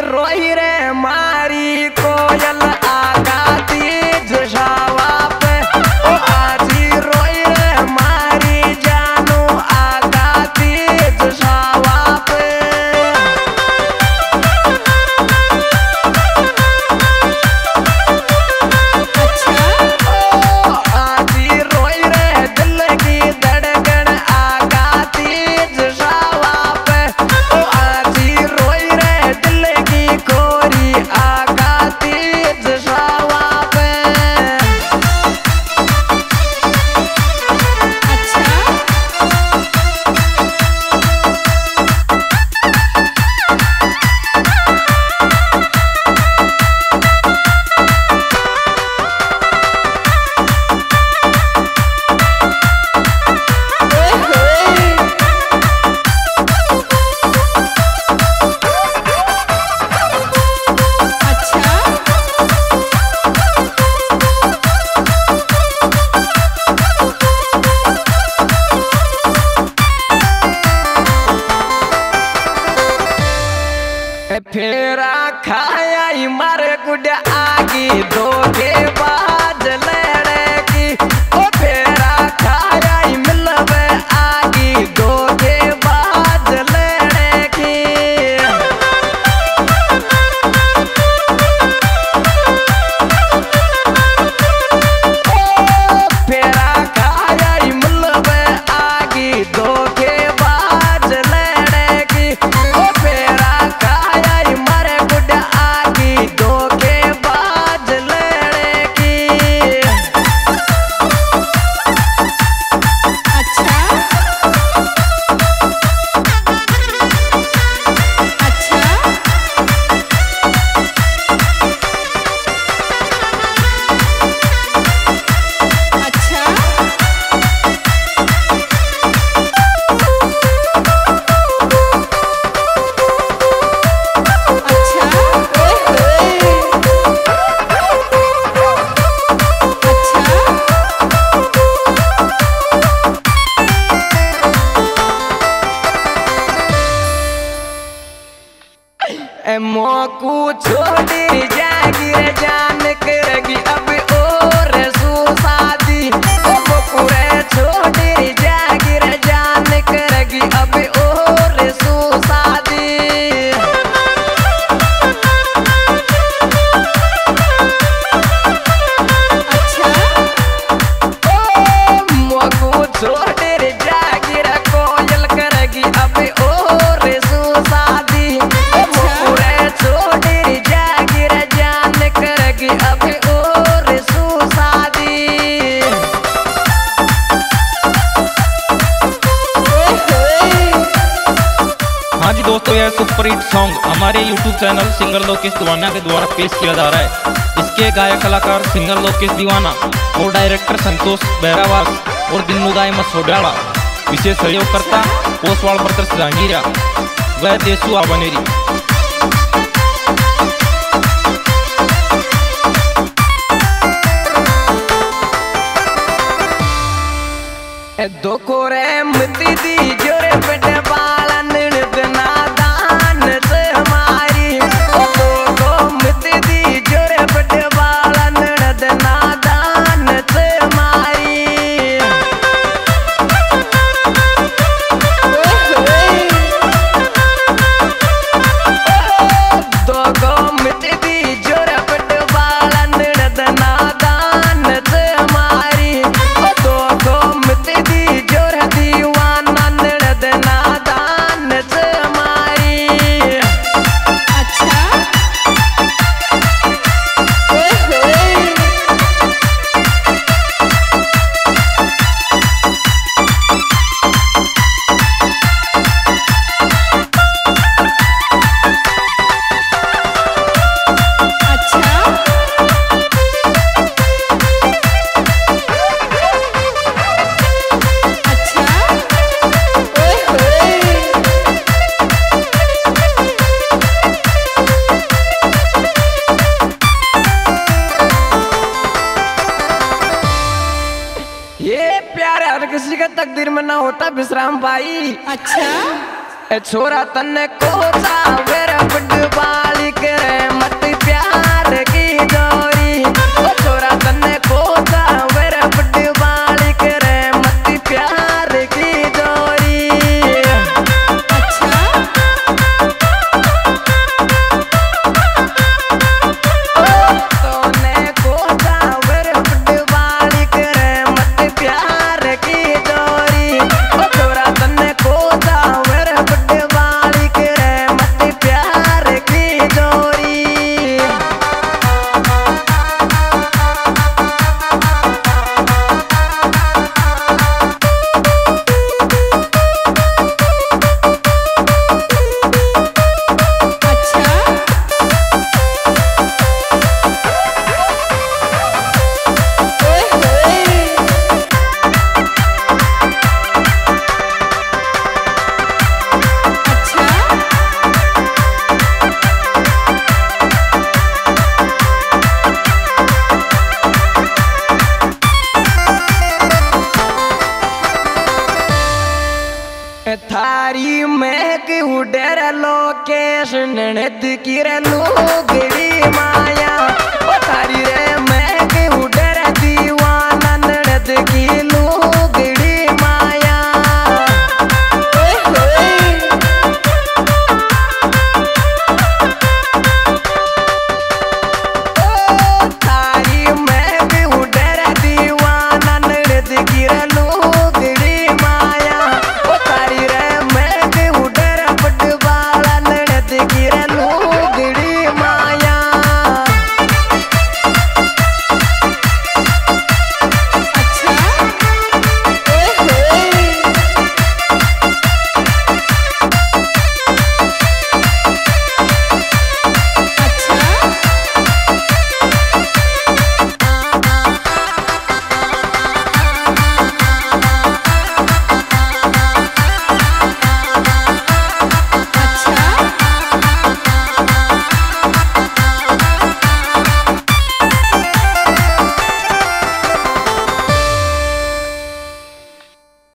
roy मोकू छोड़ जागी जान करगी अब जी दोस्तों, यह सुपर हिट सॉन्ग हमारे YouTube channel singer Lokesh Deewana के द्वारा पेश किया जा रहा है। इसके गायक कलाकार सिंगर लोकेश दीवाना, और डायरेक्टर संतोष बैरावास, और दिन्नू गाय मसोडाड़ा विशेष सहयोगकर्ता ओसवाल प्रदर्श जहांगीरा, वह देशु आवानेरी। रे मती दी जोरे पेटे बालन टाइम होता विश्राम भाई। अच्छा। छोरा तन्ने कोसा मेरा बुढ़ बाली थारी महक उडर लोकेश ननद किर लोगड़ी माया। ओ थारी